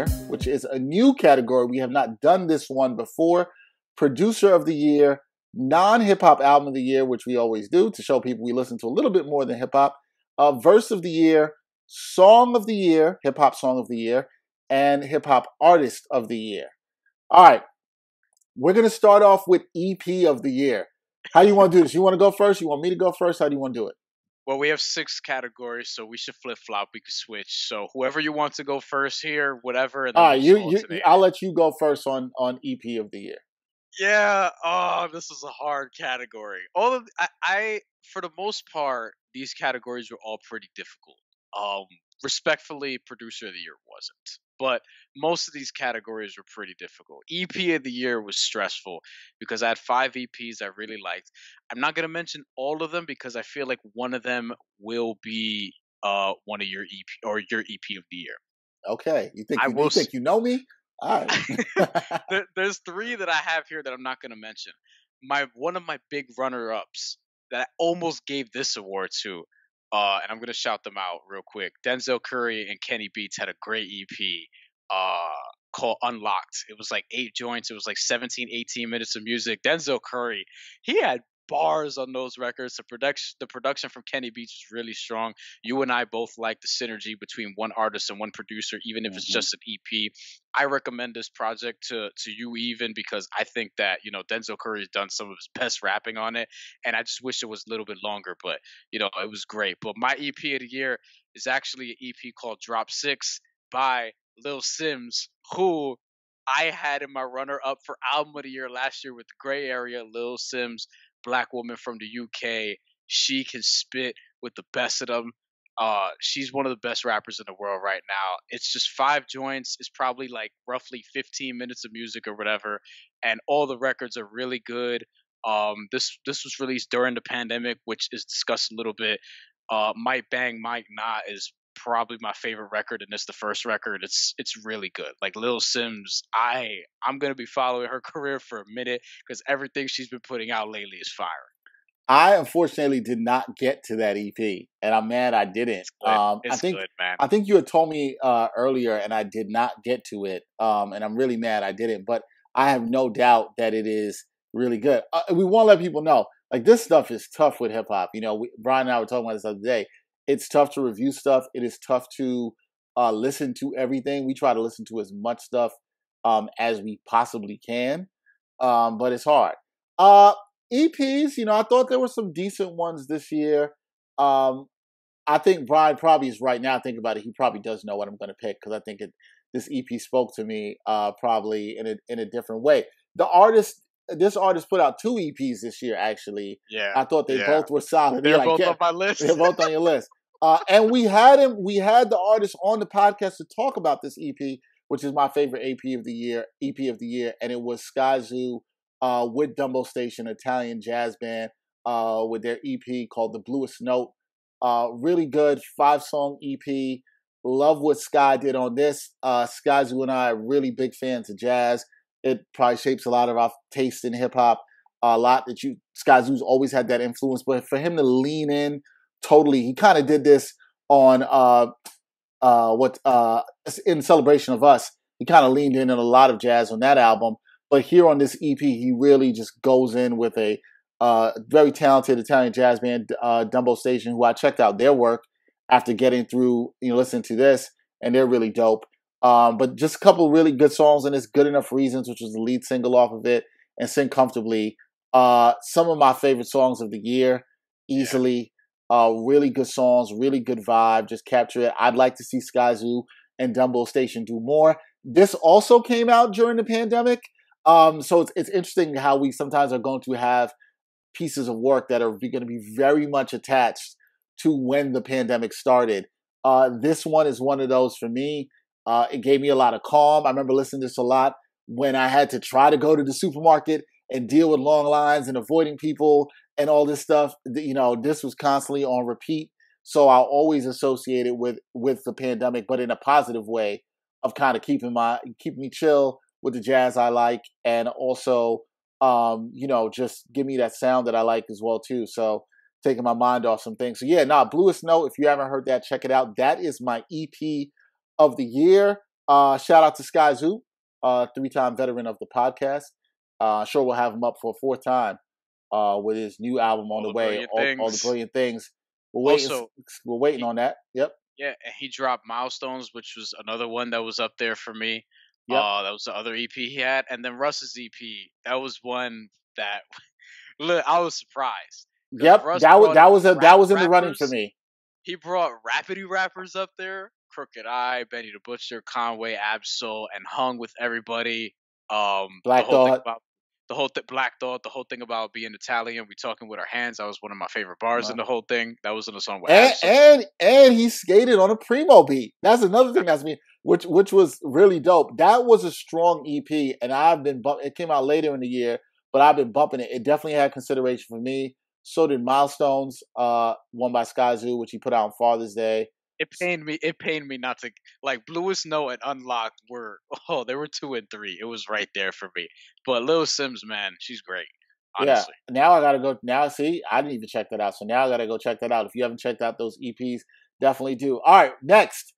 Year, which is a new category. We have not done this one before. Producer of the Year, non hip hop album of the year, which we always do to show people we listen to a little bit more than hip hop. Uh, verse of the year, song of the year, hip hop song of the year, and hip hop artist of the year. All right, we're gonna start off with EP of the year. How do you want to do this? You want to go first? You want me to go first? How do you want to do it? Well, we have six categories, so we should flip flop. We could switch. So whoever you want to go first here, whatever. All right, you, you I'll let you go first on on EP of the year. Yeah. Oh, this is a hard category. All of I, I for the most part, these categories were all pretty difficult. Um, respectfully, producer of the year wasn't, but most of these categories were pretty difficult. EP of the year was stressful because I had five EPs I really liked. I'm not gonna mention all of them because I feel like one of them will be uh one of your EP or your EP of the year. Okay, you think you, you think you know me? All right. there, there's three that I have here that I'm not going to mention. My one of my big runner-ups that I almost gave this award to, uh, and I'm to shout them out real quick. Denzel Curry and Kenny Beats had a great EP uh, called Unlocked. It was like eight joints. It was like 17, 18 minutes of music. Denzel Curry, he had bars on those records. The production, the production from Kenny Beats is really strong. You and I both like the synergy between one artist and one producer, even if mm-hmm. it's just an EP. I recommend this project to to you even because I think that you know Denzel Curry has done some of his best rapping on it, and I just wish it was a little bit longer. But you know it was great. But my EP of the year is actually an EP called Drop Six by Lil Simz, who I had in my runner up for album of the year last year with Grey Area, Lil Simz black woman from the UK. She can spit with the best of them. Uh, she's one of the best rappers in the world right now. It's just five joints. It's probably like roughly 15 minutes of music or whatever, and all the records are really good. Um, this this was released during the pandemic, which is discussed a little bit. Uh, Might Bang, Might Not is probably my favorite record, and it's the first record. It's it's really good. Like Lil Simz, I I'm gonna be following her career for a minute because everything she's been putting out lately is fire. I unfortunately did not get to that EP, and I'm mad I didn't. Um, I think good, man. I think you had told me uh, earlier, and I did not get to it, um, and I'm really mad I didn't. But I have no doubt that it is really good. Uh, we want to let people know, like this stuff is tough with hip hop. You know, we, Brian and I were talking about this other day it's tough to review stuff. It is tough to uh, listen to everything. We try to listen to as much stuff um, as we possibly can, um, but it's hard. Uh, EPs, you know, I thought there were some decent ones this year. Um, I think Brian probably is right now. Think about it. He probably does know what I'm going to pick because I think it, this EP spoke to me uh, probably in a in a different way. The artist this artist put out two EPs this year. Actually, yeah, I thought they yeah. both were solid. They're, they're both like, on my list. They're both on your list. Uh, and we had him. We had the artist on the podcast to talk about this EP, which is my favorite EP of the year. EP of the year, and it was Skyzoo uh, with Dumbo Station, Italian jazz band, uh, with their EP called The Bluest Note. Uh, really good five song EP. Love what Sky did on this. Uh, Skyzoo and I are really big fans of jazz it probably shapes a lot of our taste in hip hop. A lot that you Skyzoo's always had that influence, but for him to lean in totally, he kind of did this on uh uh what uh in celebration of us. He kind of leaned in on a lot of jazz on that album, but here on this EP, he really just goes in with a uh, very talented Italian jazz band, uh, Dumbo Station, who I checked out their work after getting through, you know, listening to this, and they're really dope. Um, but just a couple really good songs and it's good enough reasons, which was the lead single off of it, and sing comfortably. Uh, some of my favorite songs of the year, easily. Uh, really good songs, really good vibe. Just capture it. I'd like to see Skyzoo and Dumbo Station do more. This also came out during the pandemic, um, so it's it's interesting how we sometimes are going to have pieces of work that are going to be very much attached to when the pandemic started. Uh, this one is one of those for me. Uh, it gave me a lot of calm. I remember listening to this a lot when I had to try to go to the supermarket and deal with long lines and avoiding people and all this stuff. You know, this was constantly on repeat. So I always associate it with with the pandemic, but in a positive way of kind of keeping my keeping me chill with the jazz I like, and also, um, you know, just give me that sound that I like as well too. So taking my mind off some things. So yeah, nah, Bluest Note. If you haven't heard that, check it out. That is my EP of the year. Uh, shout out to Skyzoo, uh, three-time veteran of the podcast. Uh, sure we'll have him up for a fourth time uh, with his new album on All the, way, all, all the brilliant things. We're waiting. Also, we're waiting he- on that. Yep. Yeah, and he dropped Milestones, which was another one that was up there for me. Yep. Uh, that was the other EP he had, and then Russ's EP. That was one that look, I was surprised. Yep. Russ That was that was a, that was in the running for me. He brought rapidy rappers up there, Crooked I, Benny the Butcher, Conway, Ab-Soul, and hung with everybody. Um, Black Thought. about the whole th- Black Thought, the whole thing about being Italian, we talking with our hands. That was one of my favorite bars Wow. in the whole thing. That was in the song and and and he skated on a primo beat. That's another thing that's me, which which was really dope. That was a strong EP, and I've been bump- it came out later in the year, but I've been bumping it. It definitely had consideration for me. So did Milestones, uh, one by Skyzoo, which he put out on Father's Day. It pained me. It pained me not to like Bluest No and Unlocked were oh they were two and three. It was right there for me. But Lil Simz, man, she's great. Honestly, Yeah. Now I gotta go. Now see, I didn't even check that out. So now I gotta go check that out. If you haven't checked out those EPs, definitely do. All right, next.